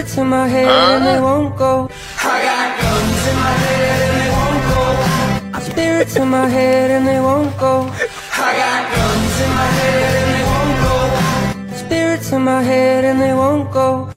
Spirits in my head and they won't go. I got guns in my head and they won't go. Spirits in my head and they won't go. I got guns in my head and they won't go. Spirits in my head and they won't go.